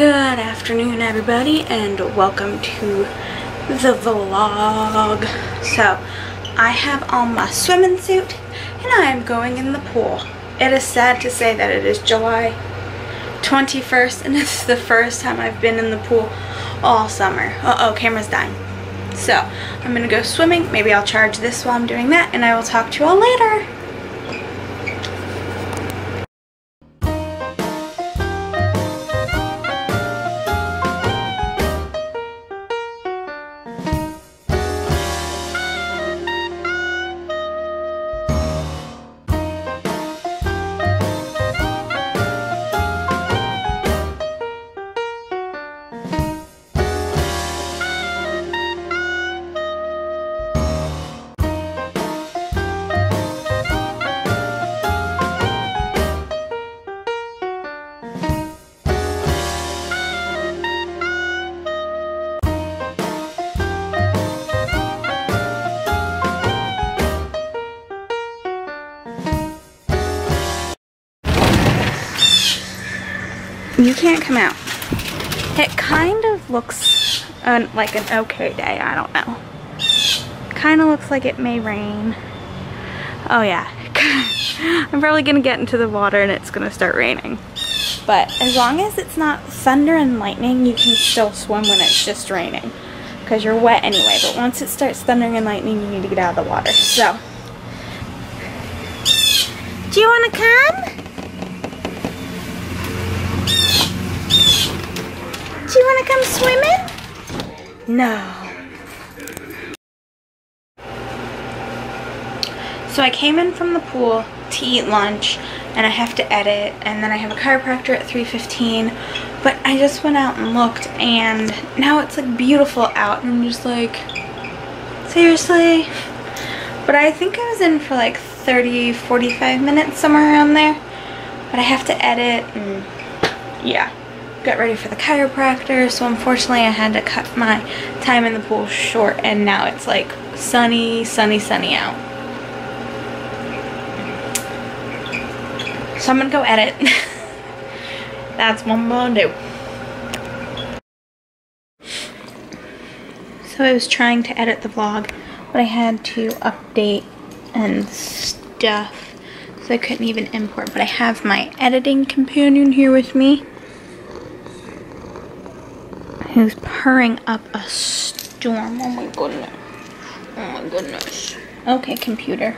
Good afternoon everybody and welcome to the vlog. So I have on my swimming suit and I am going in the pool. It is sad to say that it is July 21st and it's the first time I've been in the pool all summer. Uh oh, camera's dying. So I'm gonna go swimming. Maybe I'll charge this while I'm doing that and I will talk to you all later. Can't come out. It kind of looks uh, like an okay day. I don't know. Kind of looks like it may rain. Oh yeah. I'm probably to get into the water and it's to start raining. But as long as it's not thunder and lightning, you can still swim when it's just raining. Because you're wet anyway. But once it starts thundering and lightning, you need to get out of the water. So. Do you want to come? Do you want to come swimming? No. So I came in from the pool to eat lunch and I have to edit and then I have a chiropractor at 3.15 but I just went out and looked and now it's like beautiful out and I'm just like seriously but I think I was in for like 30 45 minutes somewhere around there but I have to edit and yeah got ready for the chiropractor so unfortunately I had to cut my time in the pool short and now it's like sunny sunny sunny out. So I'm gonna go edit. That's what I'm gonna do. So I was trying to edit the vlog but I had to update and stuff so I couldn't even import but I have my editing companion here with me who's purring up a storm. Oh my goodness. Oh my goodness. Okay, computer.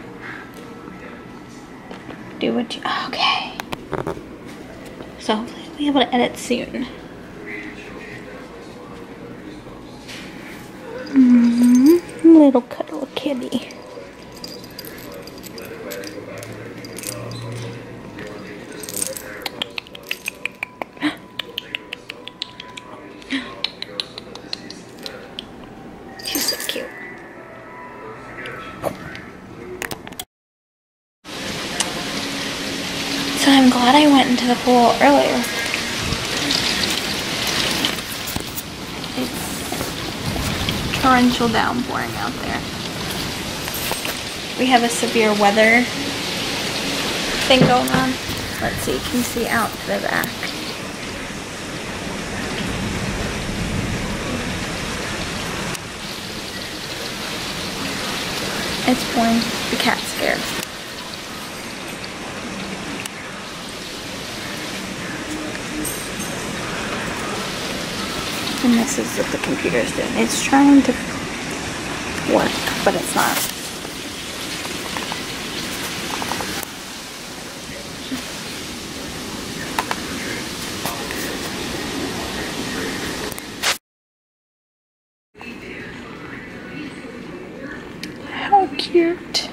Do what you. Okay. So hopefully I'll be able to edit soon. Mm -hmm. Little cuddle kitty. So I'm glad I went into the pool earlier. It's torrential downpouring out there. We have a severe weather thing going on. Let's see, can you see out to the back? It's pouring. The cat's scared. And this is what the computer is doing. It's trying to work, but it's not. How cute.